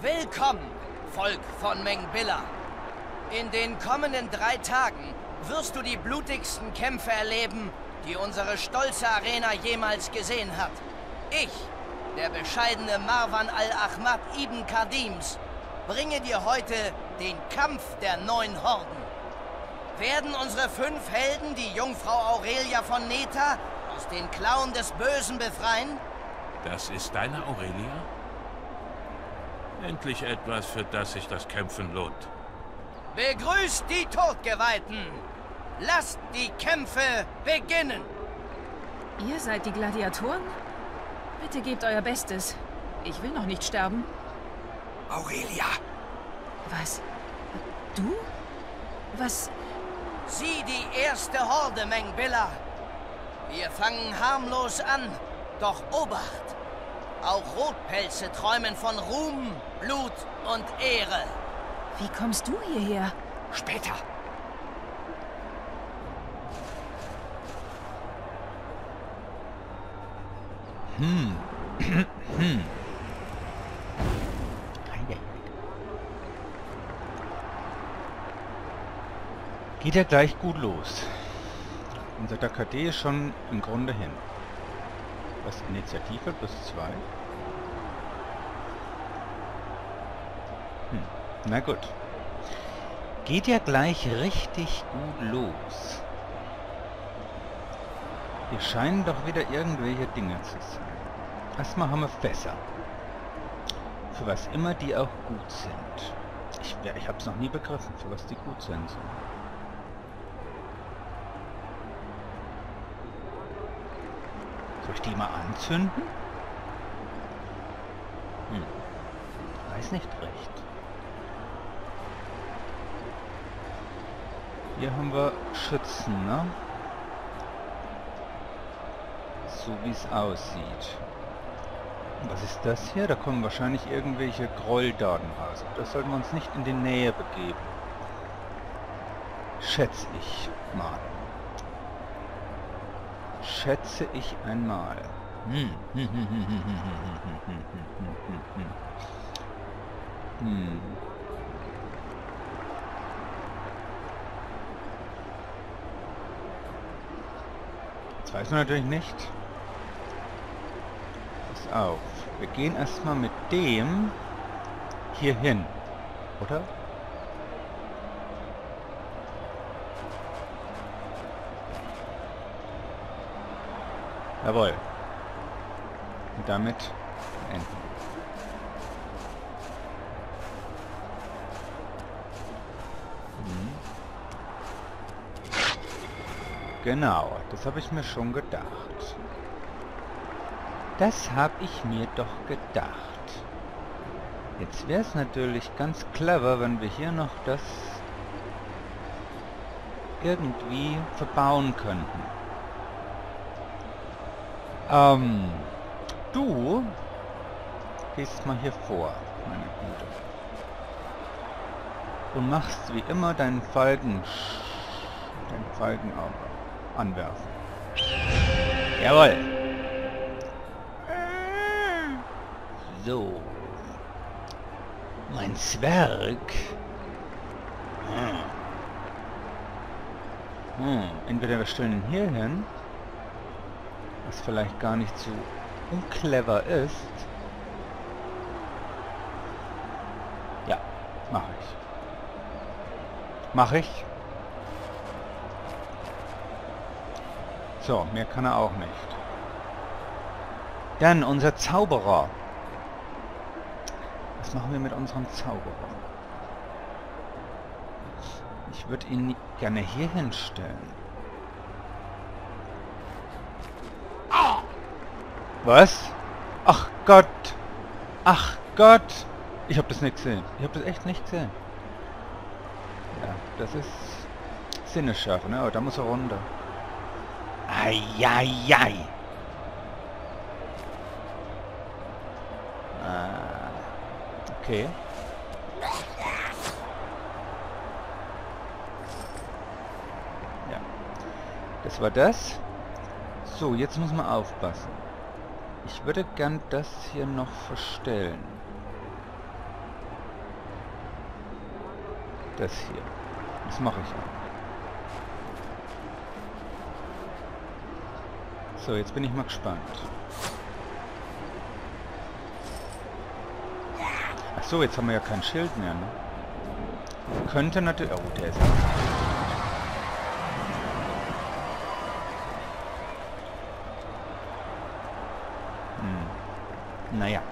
Willkommen, Volk von Mengbilla. In den kommenden drei Tagen wirst du die blutigsten Kämpfe erleben, die unsere stolze Arena jemals gesehen hat. Ich, der bescheidene Marwan al-Ahmad ibn Kadims, bringe dir heute den Kampf der neun Horden. Werden unsere fünf Helden die Jungfrau Aurelia von Neta aus den Klauen des Bösen befreien? Das ist deine Aurelia? Endlich etwas, für das sich das Kämpfen lohnt. Begrüßt die Todgeweihten! Lasst die Kämpfe beginnen! Ihr seid die Gladiatoren? Bitte gebt euer Bestes. Ich will noch nicht sterben. Aurelia! Was? Du? Was? Sieh die erste Horde, Mengbilla. Wir fangen harmlos an, doch Obacht! Auch Rotpelze träumen von Ruhm, Blut und Ehre. Wie kommst du hierher? Später! Hm. hm. Geht ja gleich gut los. Unser KD ist schon im Grunde hin. Was Initiative plus zwei. Hm. Na gut. Geht ja gleich richtig gut los. Hier scheinen doch wieder irgendwelche Dinge zu sein. Erstmal haben wir Fässer. Für was immer die auch gut sind. Ich, ich habe es noch nie begriffen, für was die gut sind. Soll ich die mal anzünden? Hm. Weiß nicht recht. Hier haben wir Schützen, ne? So wie es aussieht. Was ist das hier? Da kommen wahrscheinlich irgendwelche Grolldaten raus. Das sollten wir uns nicht in die Nähe begeben. Schätze ich mal schätze ich einmal. Hm. Hm. Jetzt weiß man natürlich nicht. Pass auf. Wir gehen erstmal mit dem hier hin. Oder? Jawohl. Und damit enden. Mhm. Genau, das habe ich mir schon gedacht. Das habe ich mir doch gedacht. Jetzt wäre es natürlich ganz clever, wenn wir hier noch das irgendwie verbauen könnten. Ähm, du gehst mal hier vor, meine Gute. Und machst wie immer deinen Falken, deinen Falken anwerfen. Jawohl. So. Mein Zwerg. Hm. Hm. Entweder wir stellen ihn hier hin was vielleicht gar nicht so unclever ist. Ja, mache ich. Mache ich. So, mehr kann er auch nicht. Dann unser Zauberer. Was machen wir mit unserem Zauberer? Ich würde ihn gerne hier hinstellen. Was? Ach Gott! Ach Gott! Ich habe das nicht gesehen. Ich habe das echt nicht gesehen. Ja, das ist Sinnesschärfe, ne? Aber da muss er runter. Eieiei! Ah, okay. Ja. Das war das. So, jetzt muss man aufpassen. Ich würde gern das hier noch verstellen. Das hier. Das mache ich auch. So, jetzt bin ich mal gespannt. Ach so, jetzt haben wir ja kein Schild mehr, ne? Könnte natürlich... Oh, der ist... Hm. Naja.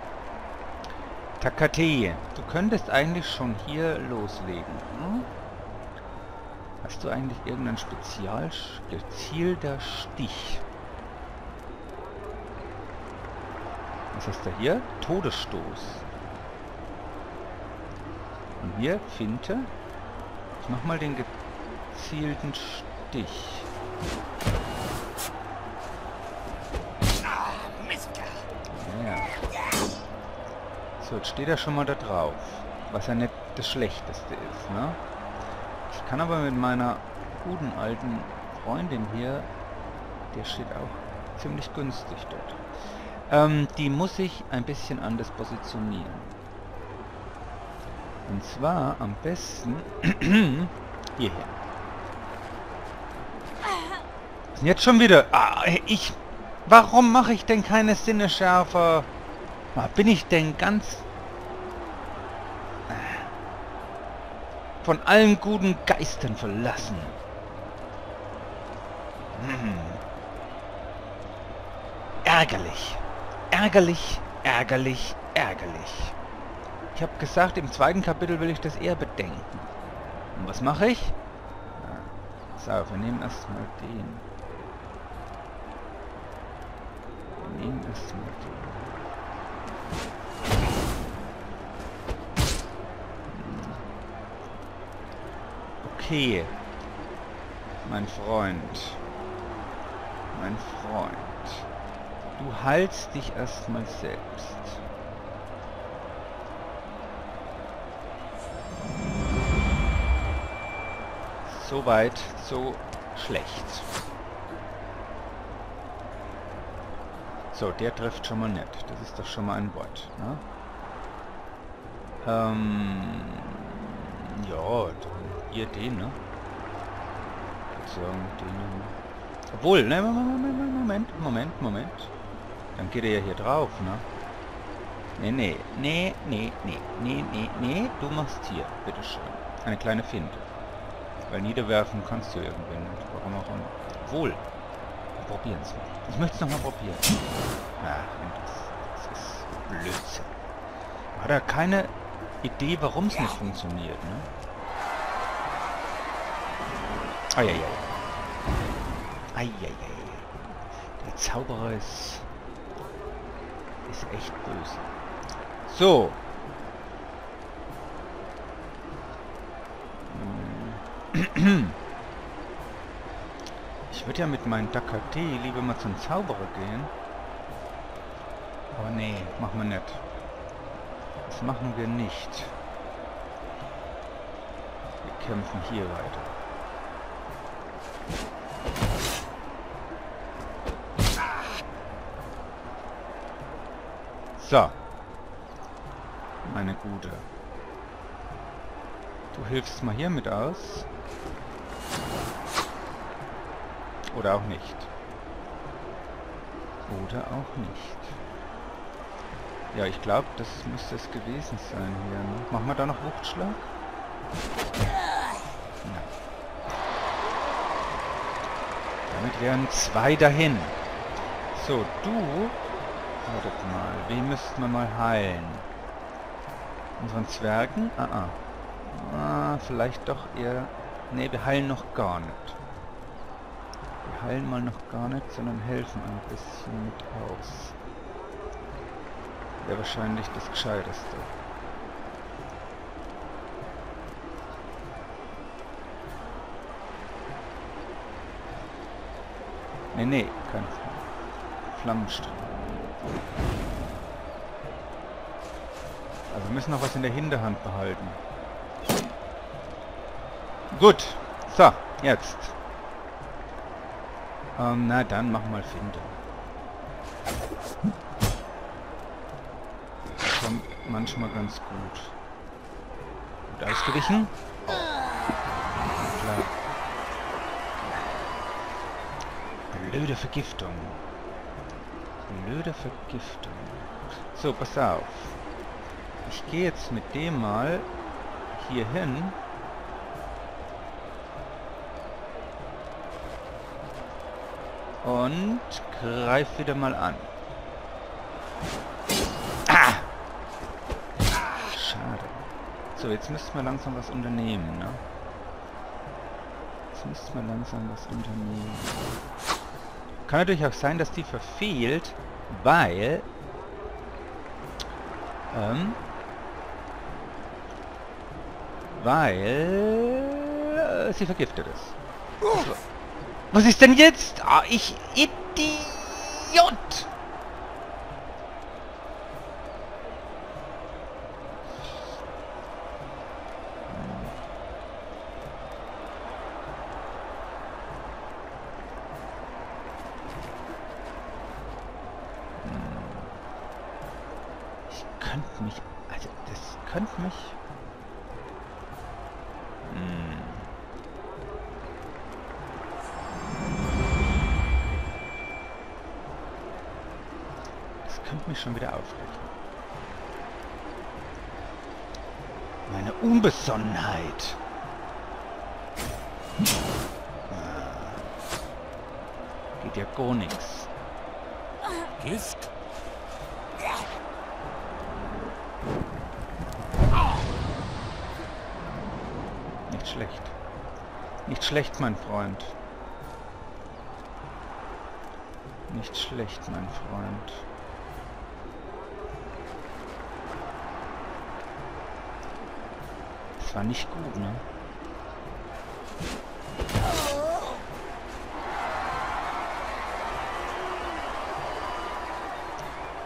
Takate, du könntest eigentlich schon hier loslegen. Hm? Hast du eigentlich irgendein spezial gezielter Stich? Was hast du hier? Todesstoß. Und hier Finte. Ich mach mal den gezielten Stich. Steht er schon mal da drauf. Was ja nicht das Schlechteste ist, ne? Ich kann aber mit meiner guten alten Freundin hier, der steht auch ziemlich günstig dort. Ähm, die muss ich ein bisschen anders positionieren. Und zwar am besten hierher. Jetzt schon wieder... Ah, ich... Warum mache ich denn keine Sinneschärfer? Ah, bin ich denn ganz... von allen guten Geistern verlassen? Hm. Ärgerlich. Ärgerlich, ärgerlich, ärgerlich. Ich habe gesagt, im zweiten Kapitel will ich das eher bedenken. Und was mache ich? So, wir nehmen erstmal den. Wir nehmen erstmal den. Okay. Mein Freund. Mein Freund. Du heilst dich erstmal selbst. So weit, so schlecht. So, der trifft schon mal nett. Das ist doch schon mal ein Wort. Ne? Ähm, ja, ihr den, ne? So, den. Obwohl, ne, Moment, Moment, Moment. Dann geht er ja hier drauf, ne? Nee, nee, nee, nee, nee, nee, nee, nee, du machst hier, bitteschön. Eine kleine Finte. Weil niederwerfen kannst du irgendwann nicht. Warum auch immer. Wohl. Probieren es mal. Ich möchte es nochmal probieren. Ach, das, das ist Blödsinn. Hat er keine Idee, warum es nicht funktioniert, ne? Eieiei. Eieiei. Der Zauberer ist... ist echt böse. So. Ich würde ja mit meinem Dakate lieber mal zum Zauberer gehen. Aber nee, machen wir nicht. Das machen wir nicht. Wir kämpfen hier weiter. So. Meine Gute. Du hilfst mal hier mit aus. Oder auch nicht. Oder auch nicht. Ja, ich glaube, das müsste es gewesen sein hier. Ne? Machen wir da noch Wuchtschlag? Nein. Damit wären zwei dahin. So, du... Wartet mal. Wen müssten wir mal heilen? Unseren Zwergen? Ah, ah. Ah, vielleicht doch eher... Ne, wir heilen noch gar nicht. Wir heilen mal noch gar nicht, sondern helfen ein bisschen mit aus. Wäre wahrscheinlich das Gescheiteste. Ne, ne, kein Flammenstrahl. Also wir müssen noch was in der Hinterhand behalten. Gut. So, jetzt. Ähm, na dann mach mal Finde. Das kommt manchmal ganz gut. Gut ausgewichen. Oh. Klar. Blöde Vergiftung. Blöde Vergiftung. So, pass auf. Ich gehe jetzt mit dem mal hier hin. Und greif wieder mal an. Ah! Schade. So, jetzt müssten wir langsam was unternehmen, ne? Jetzt müssten wir langsam was unternehmen. Kann natürlich auch sein, dass die verfehlt, weil... Ähm, weil äh, sie vergiftet ist. So. Was ist denn jetzt? Ah, ich Idiot! Ich könnte mich... Also, das könnte mich... Hm. Das könnte mich schon wieder aufregen. Meine Unbesonnenheit. Ah. Geht ja gar nichts. Gift? Nicht schlecht. Nicht schlecht, mein Freund. Nicht schlecht, mein Freund. Das war nicht gut, ne?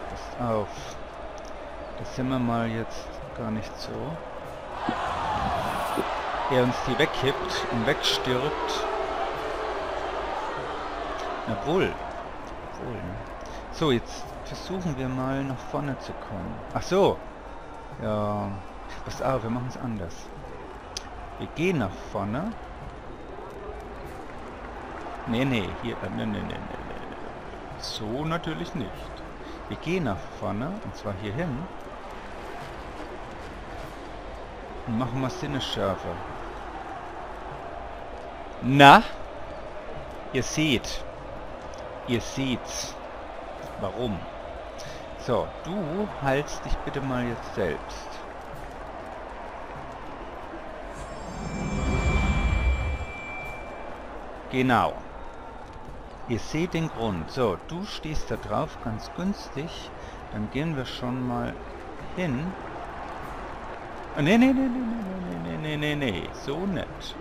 Passt auf. Das sind wir mal jetzt gar nicht so er uns die wegkippt und wegstirbt. Jawohl. Jawohl, ne? So, jetzt versuchen wir mal nach vorne zu kommen. Ach so. Ja. Pass auf, wir machen es anders. Wir gehen nach vorne. Nee, nee, hier, äh, nee, nee, nee, nee. So natürlich nicht. Wir gehen nach vorne, und zwar hier hin. Und machen wir Sinnesschärfe. Na? Ihr seht. Ihr seht's. Warum? So, du haltst dich bitte mal jetzt selbst. Genau. Ihr seht den Grund. So, du stehst da drauf, ganz günstig. Dann gehen wir schon mal hin. Ah, nee, nee, nee, nee, nee, nee, nee, nee, nee, so nett.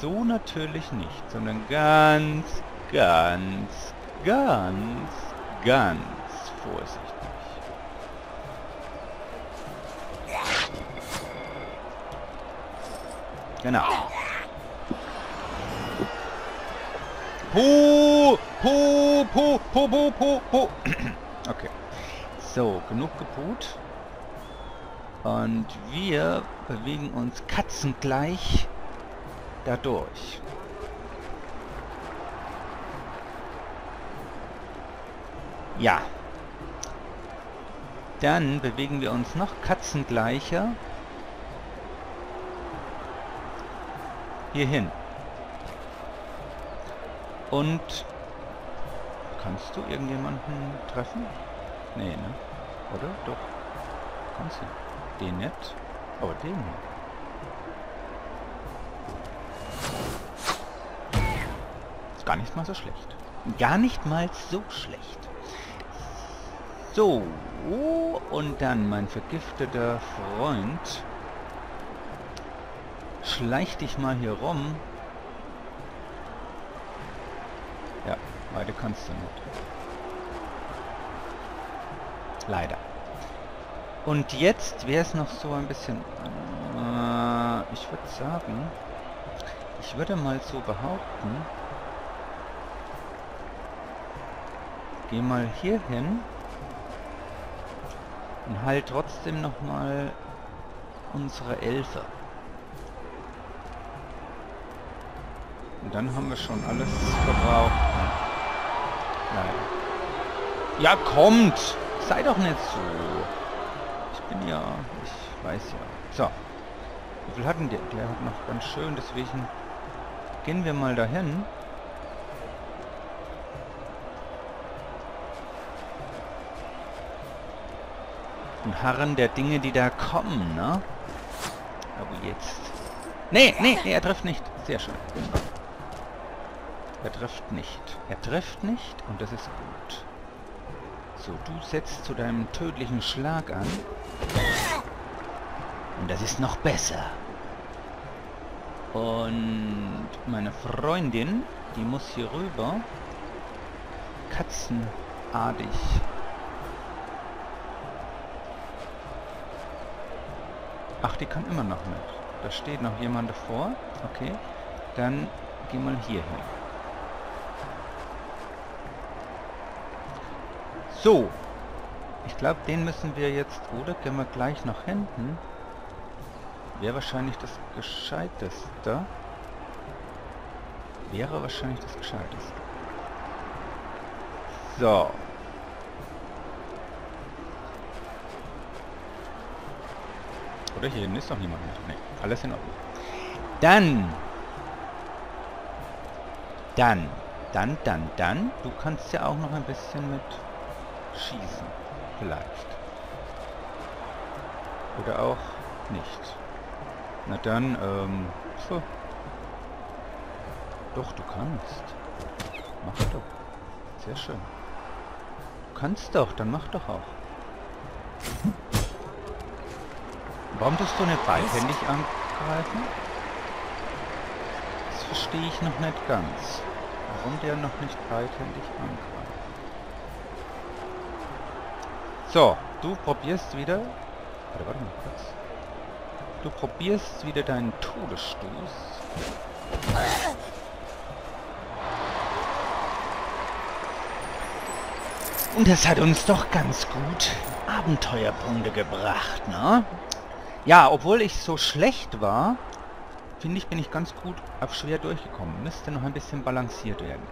So natürlich nicht, sondern ganz, ganz, ganz, ganz vorsichtig. Genau. Pu, pu, pu, pu, pu, pu, pu. Okay. So, genug geput. Und wir bewegen uns katzengleich dadurch. Ja. Dann bewegen wir uns noch katzengleicher hierhin. Und kannst du irgendjemanden treffen? Nee, ne? Oder? Doch. Kannst du. Den nicht. Aber den hier. Gar nicht mal so schlecht. Gar nicht mal so schlecht. So, und dann mein vergifteter Freund. Schleich dich mal hier rum. Ja, beide kannst du nicht. Leider. Und jetzt wäre es noch so ein bisschen... Äh, ich würde sagen... Ich würde mal so behaupten... Geh mal hier hin. Und halt trotzdem noch mal unsere Elfe. Und dann haben wir schon alles verbraucht. Leider. Ja, kommt! Sei doch nicht so. Ich bin ja... Ich weiß ja. So. Wie viel hatten der? Der hat noch ganz schön, deswegen gehen wir mal dahin. Und harren der Dinge, die da kommen, ne? Aber jetzt... Nee, nee, nee, er trifft nicht. Sehr schön. Er trifft nicht. Er trifft nicht und das ist gut. So, du setzt zu deinem tödlichen Schlag an. Und das ist noch besser. Und meine Freundin, die muss hier rüber. Katzenartig. Ach, die kann immer noch nicht. Da steht noch jemand davor. Okay. Dann geh mal hier hin. So. Ich glaube, den müssen wir jetzt... Oder gehen wir gleich nach hinten. Wäre wahrscheinlich das Gescheiteste. Wäre wahrscheinlich das Gescheiteste. So. Oder hier ist noch niemand mehr. Nee, alles in Ordnung. Dann. Dann. Dann, dann, dann. Du kannst ja auch noch ein bisschen mit schießen. Vielleicht. Oder auch nicht. Na dann, ähm, so. Doch, du kannst. Mach doch. Sehr schön. Du kannst doch, dann mach doch auch. Warum tust du nicht beidhändig angreifen? Das verstehe ich noch nicht ganz. Warum der noch nicht beidhändig angreift. So, du probierst wieder... Warte, warte mal kurz. Du probierst wieder deinen Todesstoß. Und das hat uns doch ganz gut Abenteuerpunkte gebracht, ne? Ja, obwohl ich so schlecht war, finde ich, bin ich ganz gut auf schwer durchgekommen. Müsste noch ein bisschen balanciert werden.